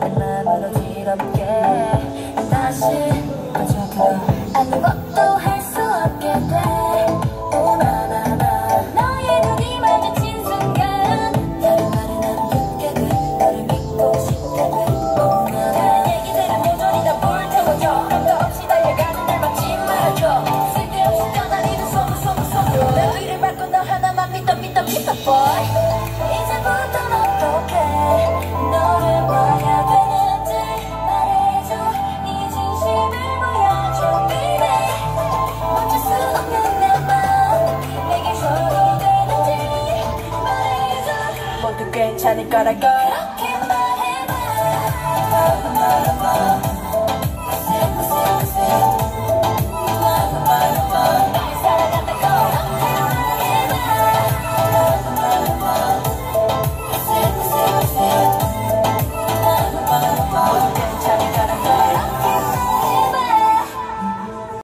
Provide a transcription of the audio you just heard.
내 마음으로 뒤덮게 다시 모두 괜찮을 거라고.